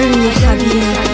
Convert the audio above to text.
Only Javier.